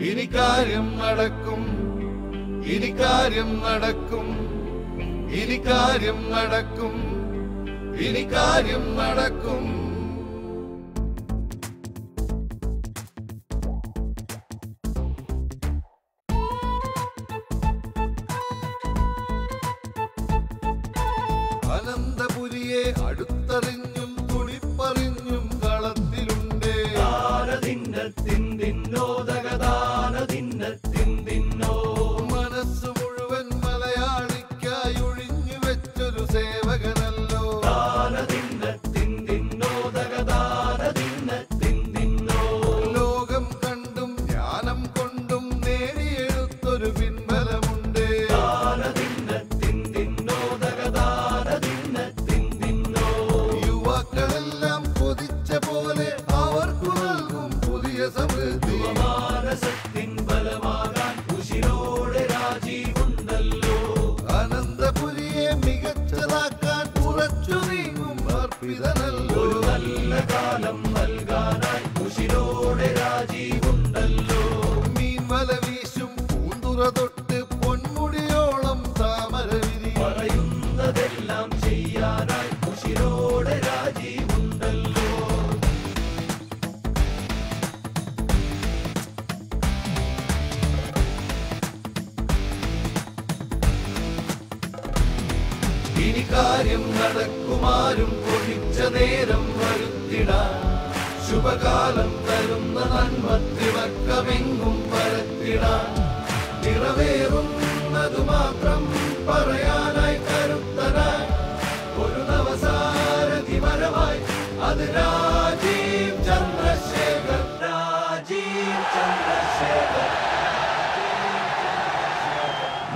ഇനി കാര്യം നടക്കും. ഇനി കാര്യം നടക്കും. ഇനി കാര്യം നടക്കും. ഇനി കാര്യം നടക്കും.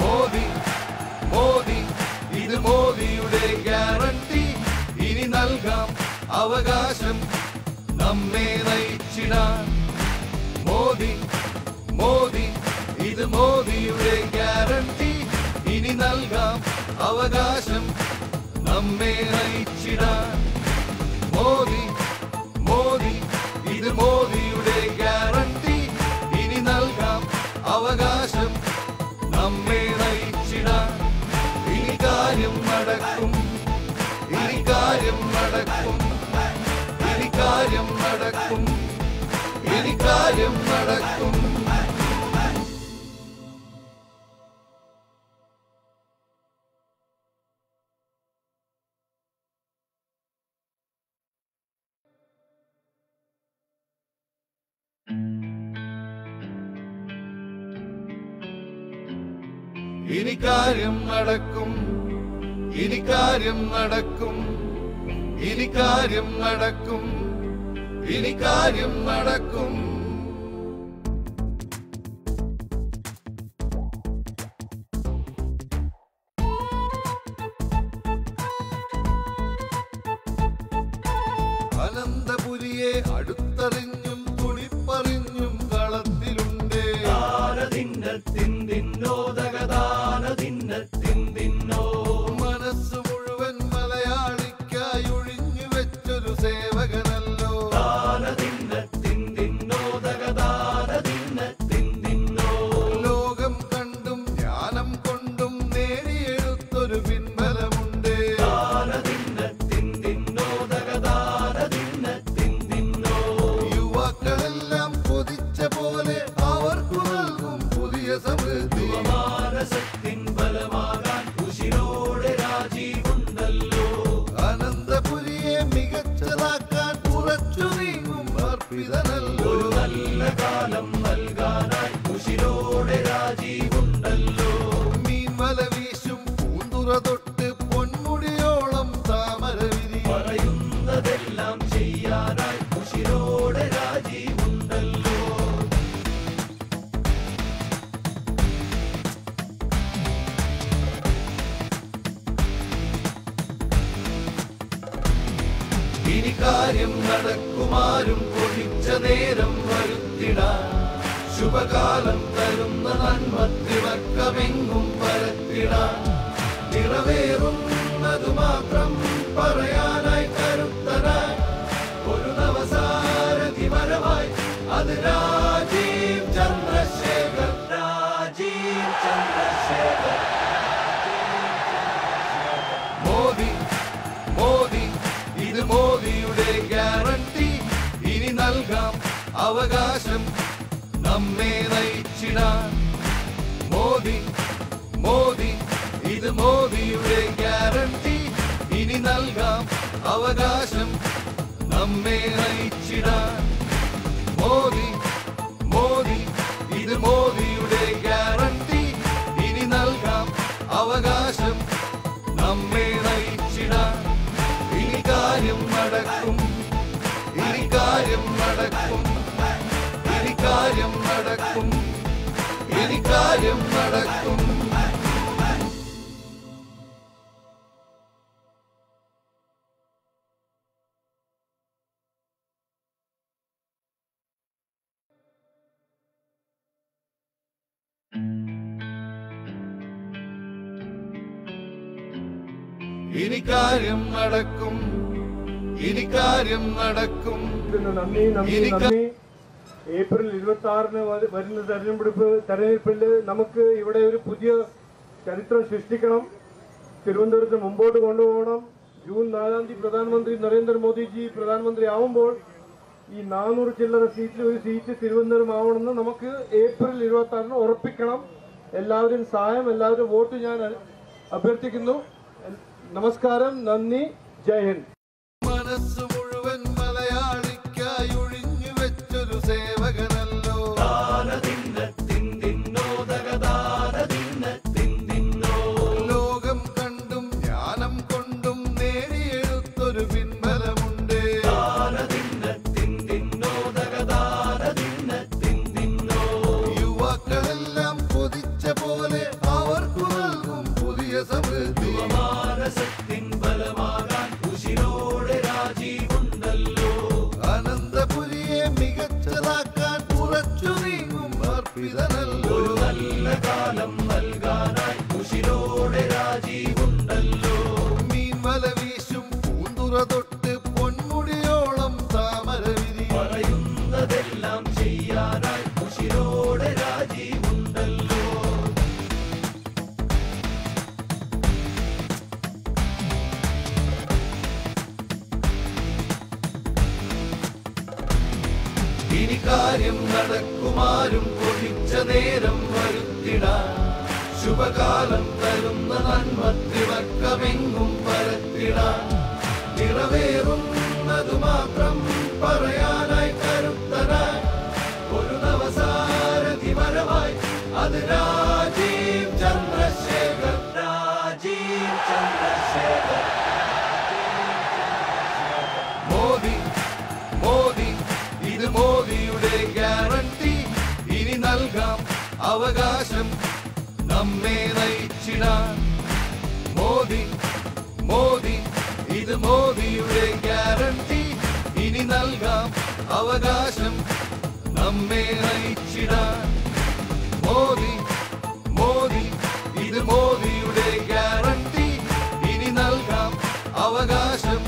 മോദി മോദി ഇത് മോദിയുടെ ഗ്യാരണ്ടി. ഇനി നൽകാം അവകാശം നമ്മെ നയിച്ചിടാൻ മോദി മോദി ഇത് മോദിയുടെ ഗ്യാരണ്ടി. ഇനി നൽകാം അവകാശം നമ്മെ നയിച്ചിടാൻ മോദി മോദി ഇത് മോദി നടക്കും. നടക്കും. നടക്കും. ഇനി കാര്യം നടക്കും. ഇനി കാര്യം നടക്കും. ഇനി കാര്യം നടക്കും. ഇനി കാര്യം നടക്കും. അവകാശം നമ്മെ നയിച്ചിടാൻ. മോദി മോദി ഇത് മോദിയുടെ ഗ്യാരണ്ടി. ഇനി നൽകാം അവകാശം നമ്മെ നയിച്ചിടാൻ. മോദി മോദി ഇത് മോദിയുടെ ഗ്യാരണ്ടി. ഇനി നൽകാം അവകാശം നമ്മെ നയിച്ചിടാൻ. ഇനി കാര്യം നടക്കും. ഇനി കാര്യം നടക്കും. കാര്യം നടക്കും. ഇനി കാര്യം നടക്കും. ഇനി കാര്യം നടക്കും. ഇനി കാര്യം നടക്കും. ഇനി ഏപ്രിൽ ഇരുപത്തി ആറിന് വരുന്ന തെരഞ്ഞെടുപ്പ് തെരഞ്ഞെടുപ്പിൽ നമുക്ക് ഇവിടെ ഒരു പുതിയ ചരിത്രം സൃഷ്ടിക്കണം. തിരുവനന്തപുരത്ത് മുമ്പോട്ട് കൊണ്ടുപോകണം. ജൂൺ നാലാം തീയതി പ്രധാനമന്ത്രി നരേന്ദ്രമോദിജി പ്രധാനമന്ത്രി ആവുമ്പോൾ ഈ നാനൂറ് ചില്ലറ സീറ്റിൽ ഒരു സീറ്റ് തിരുവനന്തപുരം ആവണമെന്ന് നമുക്ക് ഏപ്രിൽ ഇരുപത്തി ആറിന് ഉറപ്പിക്കണം. എല്ലാവരും സഹായം എല്ലാവരും വോട്ട് ഞാൻ അഭ്യർത്ഥിക്കുന്നു. നമസ്കാരം നന്ദി ജയ് ഹിന്ദ്. നയിച്ചിടാൻ മോദി മോദി ഇത് മോദിയുടെ ഗ്യാരണ്ടി. ഇനി നൽകാം അവകാശം നമ്മെ നയിച്ചിടാൻ മോദി മോദി ഇത് മോദിയുടെ ഗ്യാരണ്ടി. ഇനി നൽകാം അവകാശം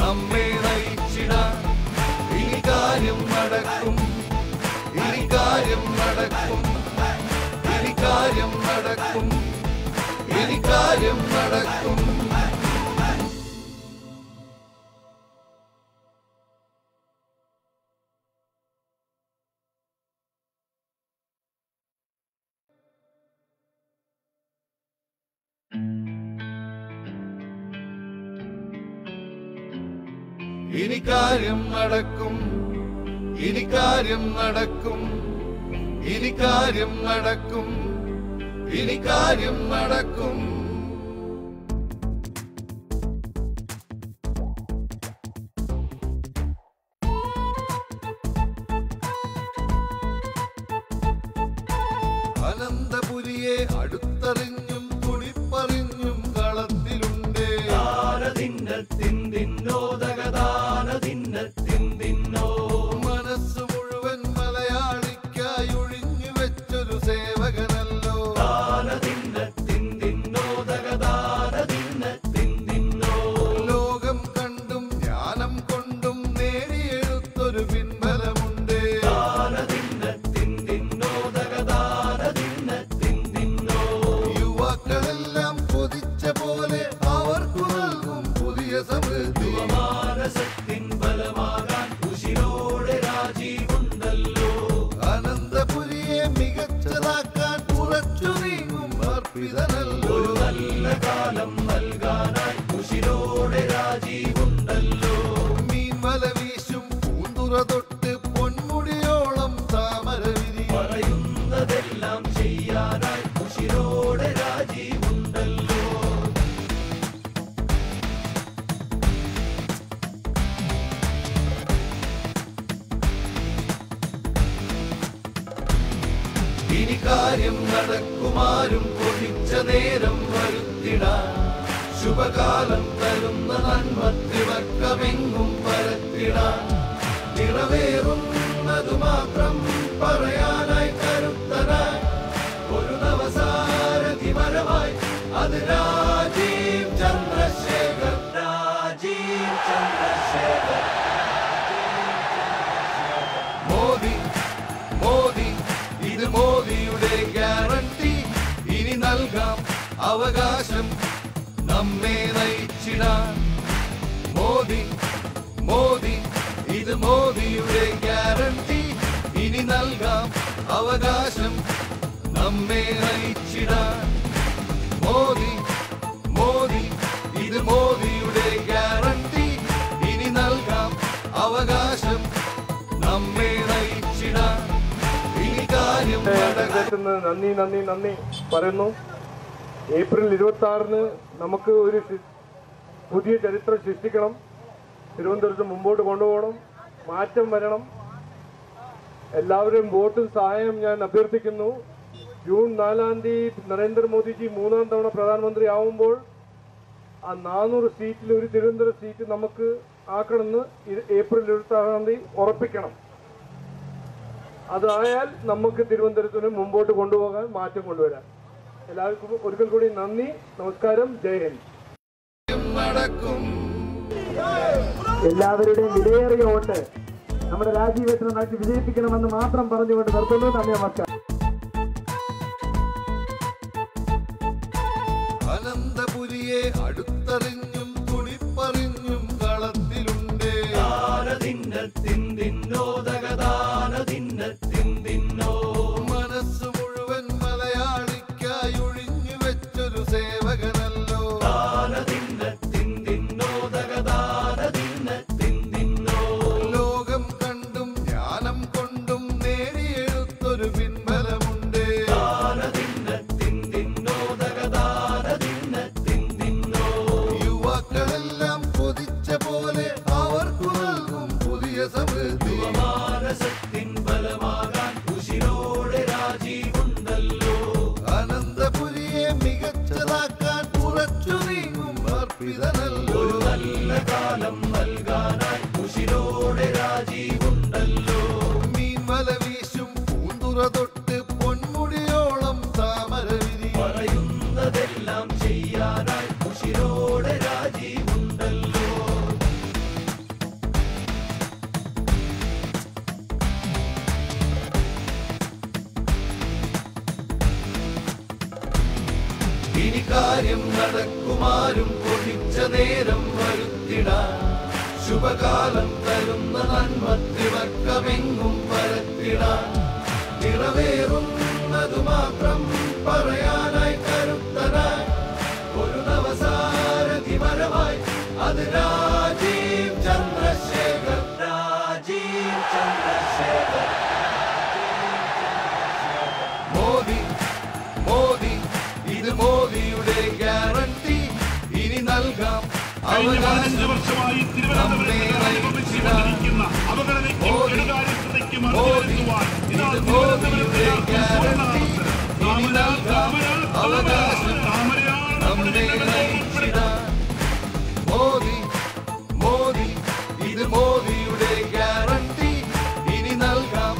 നമ്മെ നയിച്ചിടാൻ ഇനി കാര്യം നടക്കും. ഇനി കാര്യം നടക്കും. ഇനി കാര്യം നടക്കും. ഇനി കാര്യം നടക്കും. ഇനി കാര്യം നടക്കും. ഇനി കാര്യം നടക്കും. ഇനി കാര്യം നടക്കും. ഇനി കാര്യം നടക്കും. നിറവേറുന്നതു മാത്രം പറയാനായി കരുത്തനായി. ഒരു നവസാരഥി വരവായി. അത് രാജീവ് ചന്ദ്രശേഖർ. രാജീവ് ചന്ദ്രശേഖർ. മോദി മോദി ഇത് മോദിയുടെ ഗ്യാരണ്ടി. ഇനി നൽകാം അവകാശം നമ്മെ നയിച്ചിടാൻ. മോദിയുടെ ഗ്യാരണ്ടി ഇനി നൽകാം അവകാശം നമ്മെ നയിച്ചിടാൻ. മോദി മോദി ഇത് മോദിയുടെ ഗ്യാരണ്ടി ഇനി നൽകാം അവകാശം നമ്മെ നയിച്ചിടാൻ. ഇനി കാര്യം നന്ദി നന്ദി നന്ദി പറയുന്നു. ഏപ്രിൽ ഇരുപത്തി ആറിന് നമുക്ക് ഒരു പുതിയ ചരിത്രം സൃഷ്ടിക്കണം. തിരുവനന്തപുരത്ത് മുമ്പോട്ട് കൊണ്ടുപോകണം. മാറ്റം വരണം. എല്ലാവരും വോട്ടും സഹായം ഞാൻ അഭ്യർത്ഥിക്കുന്നു. ജൂൺ നാലാം തീയതി നരേന്ദ്രമോദിജി മൂന്നാം തവണ പ്രധാനമന്ത്രി ആവുമ്പോൾ ആ നാനൂറ് സീറ്റിൽ ഒരു തിരുവനന്തപുരം സീറ്റ് നമുക്ക് ആക്കണമെന്ന് ഏപ്രിൽ ഇരുപത്താറാം തീയതി ഉറപ്പിക്കണം. അതായാൽ നമുക്ക് തിരുവനന്തപുരത്തിന് മുമ്പോട്ട് കൊണ്ടുപോകാൻ മാറ്റം കൊണ്ടുവരാം എല്ലാവർക്കും ഒരിക്കൽ കൂടി നന്ദി നമസ്കാരം ജയ ഹിന്ദ്. എല്ലാവരുടെയും വിലയേറിയ വോട്ട് നമ്മുടെ രാജീവേട്ടനെ നടത്തി വിജയിപ്പിക്കണമെന്ന് മാത്രം പറഞ്ഞുകൊണ്ട് നിർത്തുന്നു. നന്ദി നമസ്കാരം. അനന്തപുരിയെ അടുത്തറിഞ്ഞും ശുഭകാലം തരുന്ന നന്മത്തിവക്കമെങ്ങും പരത്തിടാൻ നിറവേറുന്നതു മാത്രം പറയാനായി കഴിഞ്ഞ പതിനഞ്ച് വർഷമായി തിരുവനന്തപുരത്ത് അനുഭവിച്ചുകൊണ്ടിരിക്കുന്ന കെടുകാര്യസ്ഥതയ്ക്കും ഇതാ തിരുവനന്തപുരത്തെ മോദി മോദി ഇത് മോദിയുടെ ഗ്യാരണ്ടി. ഇനി നൽകാം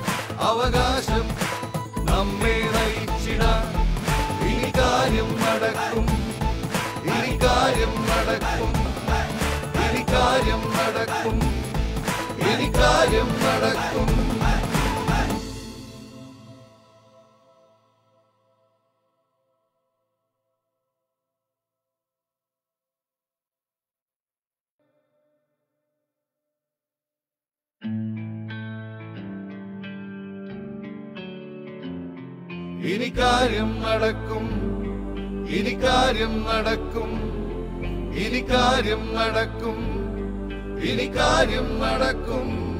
അവകാശം നമ്മെ നയിച്ചിടാൻ ഇനി കാര്യം നടക്കും. ഇനി കാര്യം നടക്കും. കാര്യം നടക്കും. ഇനി കാര്യം നടക്കും. ഇനി കാര്യം നടക്കും. ഇനി കാര്യം നടക്കും. ഇനി കാര്യം നടക്കും. ഇനി കാര്യം നടക്കും.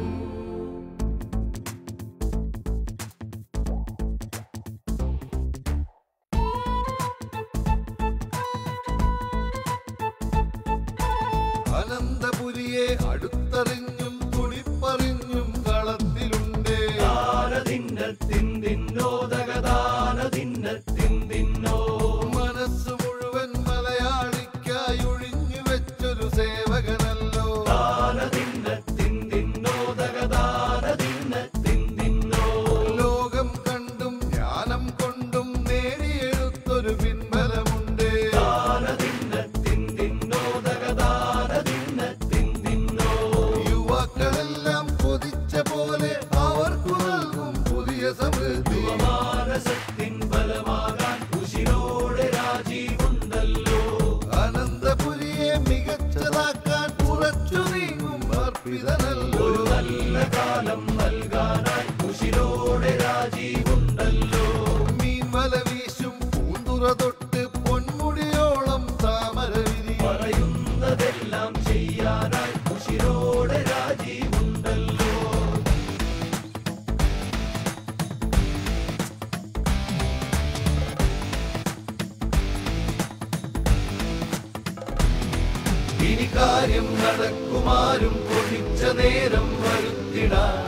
നടക്കുമാരും പൊടിച്ച നേരം വരുത്തിടാൻ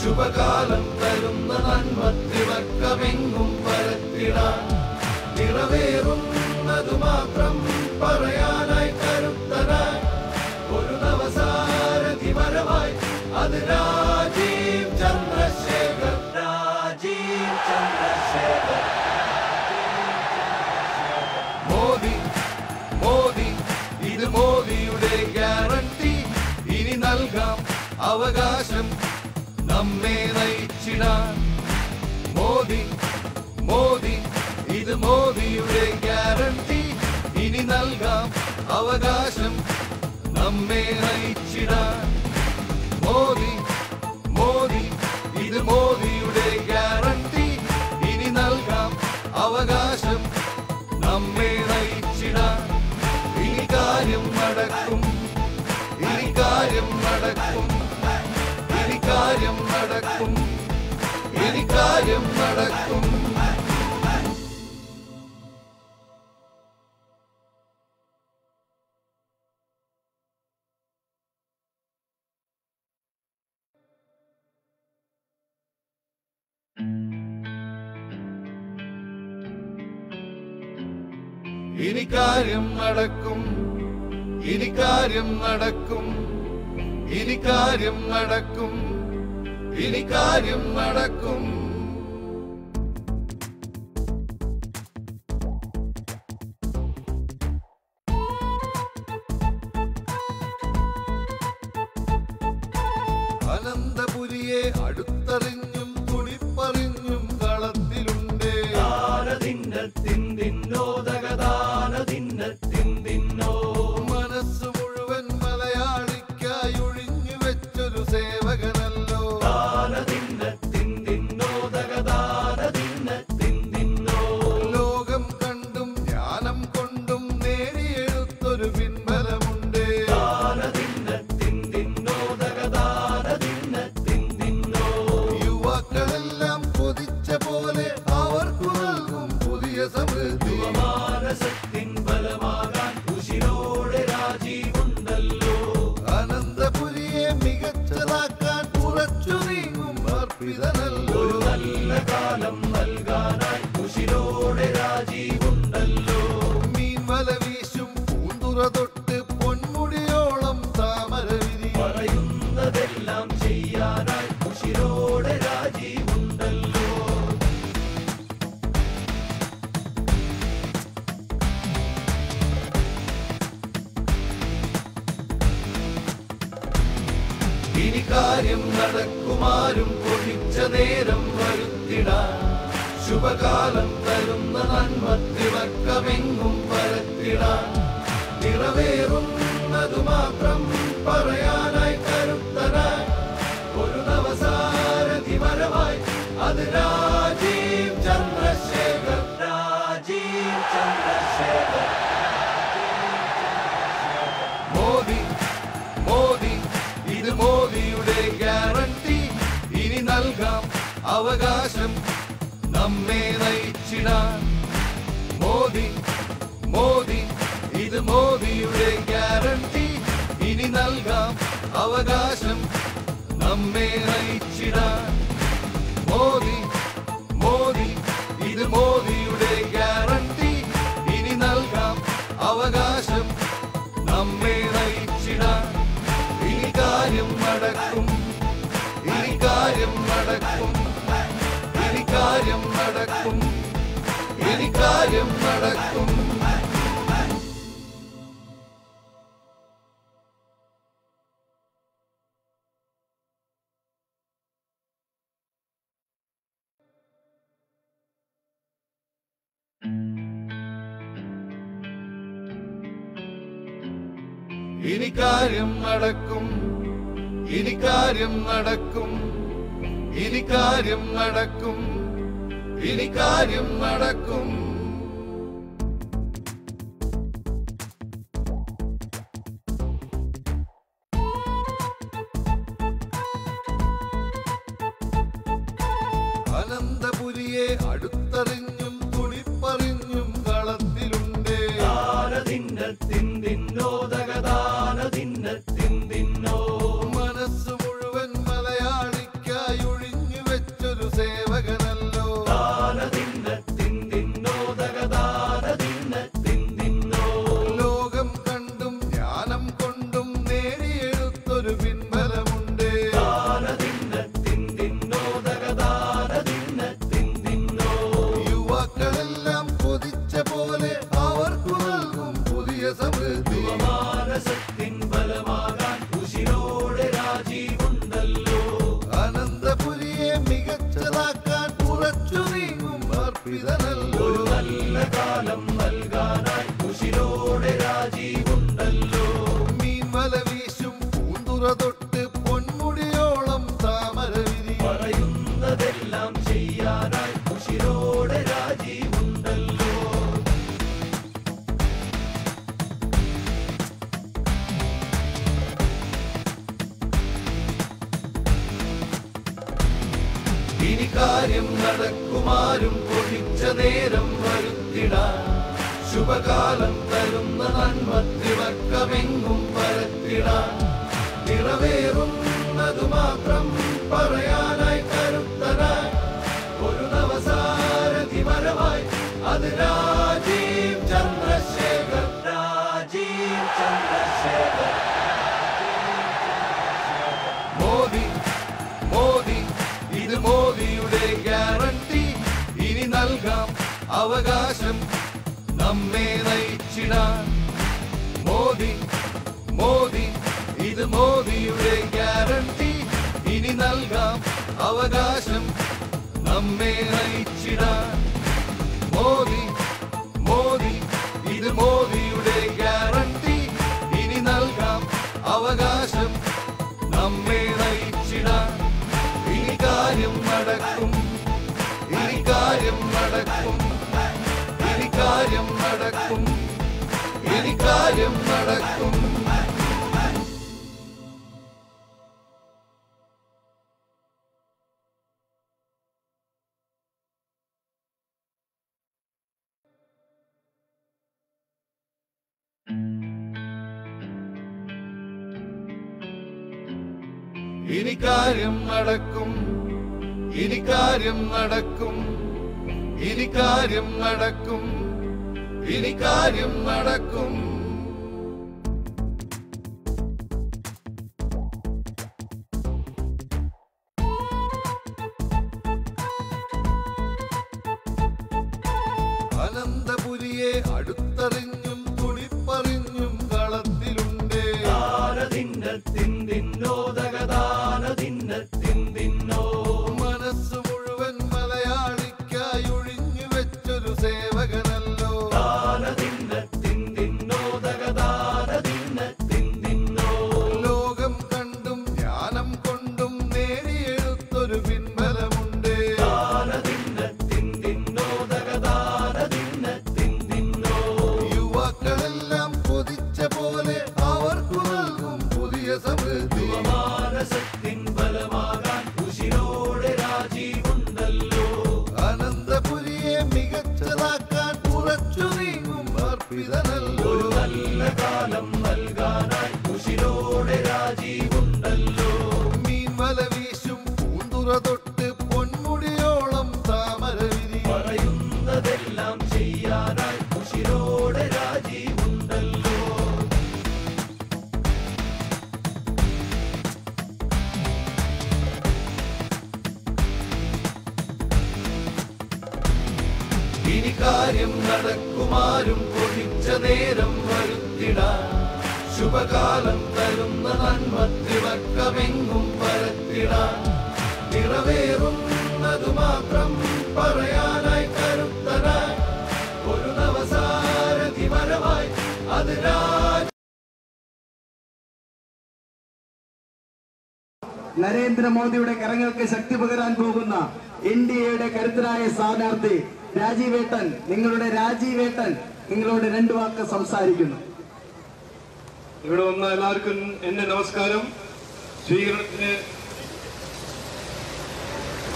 ശുഭകാലം തരുന്ന നന്മ തിളക്കമെങ്ങും പരത്തിടാൻ നിറവേറുന്നതു മാത്രം പറയാനായി കരുത്തനായി. ഒരു നവസാരഥി വരവായി. അത് ഇത് മോദിയുടെ ഗ്യാരണ്ടി. ഇനി നൽകാം അവകാശം നമ്മെ നയിച്ചിടാൻ. മോദി മോദി ഇത് മോദിയുടെ ഗ്യാരണ്ടി. ഇനി നൽകാം അവകാശം നമ്മെ നയിച്ചിടാൻ. ഇനി കാര്യം നടക്കും. ഇനി കാര്യം നടക്കും. ഇനി കാര്യം നടക്കും. ഇനി കാര്യം നടക്കും. നടക്കും. ഇനി കാര്യം നടക്കും. ഇനി കാര്യം നടക്കും. ഇനി കാര്യം നടക്കും. ഇനി കാര്യം നടക്കുമാരും പൊഴിച്ച നേരം വരുത്തിടാൻ ശുഭകാലം തരുന്ന നന്മ തിളക്കമെങ്ങും പരത്തിടാൻ നിറവേറുന്നതു മാത്രം പറയാനായി ஓடினார் மோதி மோதி இது மோதியுடைய கேரண்டி ഇനി നൽകാം അവകാശം നമ്മെ നയിച്ചിടാൻ മോദി കാര്യം നടക്കും. ഇനി കാര്യം നടക്കും. ഇനി കാര്യം നടക്കും. ഇനി കാര്യം നടക്കും. ഇനി കാര്യം നടക്കും. Yeah. കാര്യം നടക്കുമാരും പൊടിച്ച നേരം വരുത്തിടാൻ ശുഭകാലം തരുന്ന നന്മ തിളക്കമെങ്ങും പരത്തിടാൻ നിറവേറുന്നതു മാത്രം പറയാനായി അവകാശം നമ്മെ നയിച്ചിടാൻ മോദി മോദി ഇത് മോദിയുടെ ഗ്യാരണ്ടി. ഇനി നൽകാം അവകാശം നമ്മെ നയിച്ചിടാൻ മോദി മോദി ഇത് മോദിയുടെ ഗ്യാരണ്ടി. ഇനി നൽകാം അവകാശം നമ്മെ നയിച്ചിടാൻ ഇനി കാര്യം നടക്കും. ഇനി കാര്യം നടക്കും. കാര്യം നടക്കും. ഇനി കാര്യം നടക്കും. ഇനി കാര്യം നടക്കും. ഇനി കാര്യം നടക്കും. ഇനി കാര്യം നടക്കും. ഇനി കാര്യം നടക്കും. കാര്യം നടക്കുമാരും പൊഴിച്ച നേരം വരുത്തിട. ശുഭകാലം തരുന്ന നന്മ തിളക്കമെങ്ങും പരത്തിടാൻ നിറവേറുന്നതു മാത്രം പറയാനായി കരുത്തനായി ഒരു നവസാരഥി വരമായി അത് നരേന്ദ്രമോദിയുടെ കരങ്ങൾക്ക് ശക്തി പകരാൻ പോകുന്ന എൻ ഡി എയുടെ കരുത്തരായ സ്ഥാനാർത്ഥി രാജീവേട്ടൻ നിങ്ങളുടെ രാജീവേട്ടൻ നിങ്ങളോട് രണ്ടു വാക്ക് സംസാരിക്കുന്നു. ഇവിടെ വന്ന എല്ലാവർക്കും എന്റെ നമസ്കാരം. സ്വീകരണത്തിന്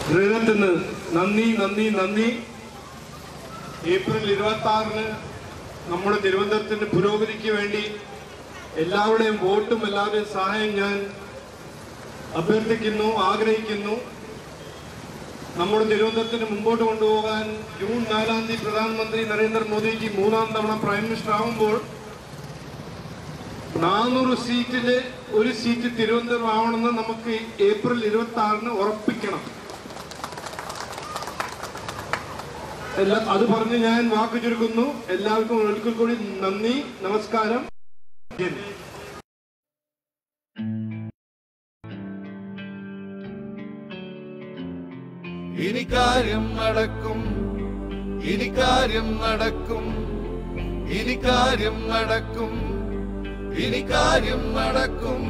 ഹൃദയത്തിന് നന്ദി നന്ദി നന്ദി. ഏപ്രിൽ ഇരുപത്തി ആറിന് നമ്മുടെ തിരുവനന്തപുരത്തിന്റെ പുരോഗതിക്ക് വേണ്ടി എല്ലാവരുടെയും വോട്ടും എല്ലാവരുടെയും സഹായം ഞാൻ അഭ്യർത്ഥിക്കുന്നു ആഗ്രഹിക്കുന്നു. നമ്മുടെ തിരുവനന്തപുരത്തിന് മുമ്പോട്ട് കൊണ്ടുപോകാൻ ജൂൺ നാലാം തീയതി പ്രധാനമന്ത്രി നരേന്ദ്രമോദിജി മൂന്നാം തവണ പ്രൈം മിനിസ്റ്റർ ആവുമ്പോൾ നാനൂറ് സീറ്റിൽ ഒരു സീറ്റ് തിരുവനന്തപുരം ആവണമെന്ന് നമുക്ക് ഏപ്രിൽ ഇരുപത്തി ആറിന് ഉറപ്പിക്കണം. എല്ലാ അത് പറഞ്ഞ് ഞാൻ വാക്ക് ചുരുക്കുന്നു. എല്ലാവർക്കും ഒരിക്കൽ കൂടി നന്ദി നമസ്കാരം. ഇനി കാര്യം നടക്കും. ഇനി കാര്യം നടക്കും. ഇനി കാര്യം നടക്കും. ഇനി കാര്യം നടക്കും.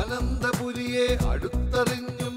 അനന്തപുരിയെ അടുത്തറിഞ്ഞും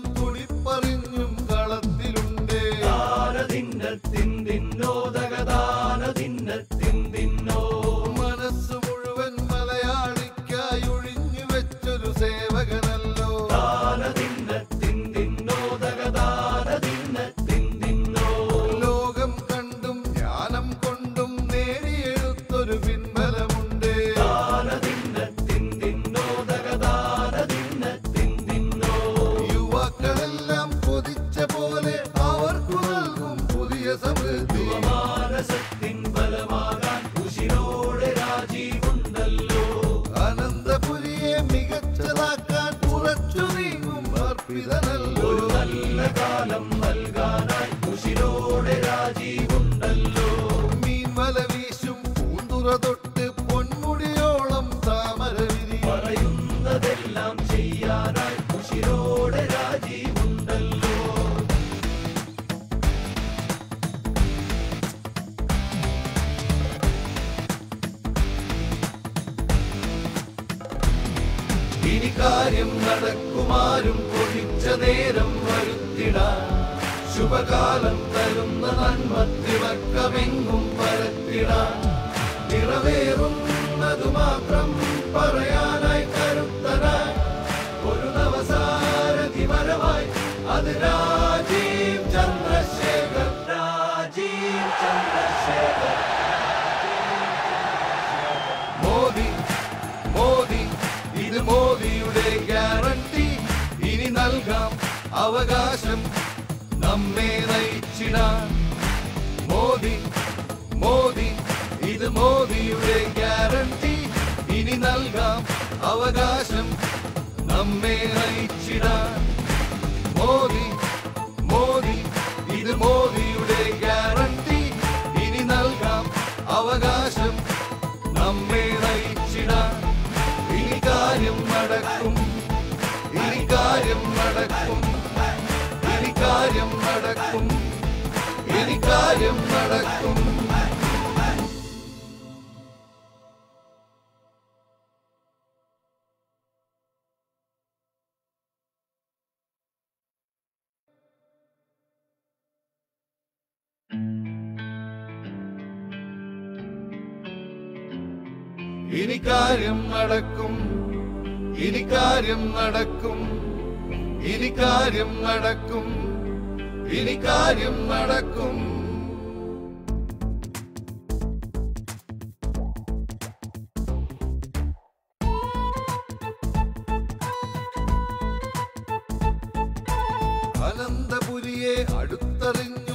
ഇനി കാര്യം നടക്കുമാരും കൊതിച്ച നേരം വരുത്തിടാൻ ശുഭകാലം തരുന്ന നന്മ തിളക്കമെങ്ങും പരത്തിടാൻ നിറവേറുന്നതു മാത്രം പറയാനായി നമ്മെ നയിച്ചിടാൻ മോദി മോദി ഇത് മോദിയുടെ ഗ്യാരണ്ടി. ഇനി നൽകാം അവകാശം നമ്മെ നയിച്ചിടാൻ. മോദി മോദി ഇത് മോദിയുടെ കാര്യം നടക്കും. ഇനി കാര്യം നടക്കും. ഇനി കാര്യം നടക്കും. ഇനി കാര്യം നടക്കും. ഇനി കാര്യം നടക്കും. അനന്തപുരിയെ അടുത്തറിഞ്ഞും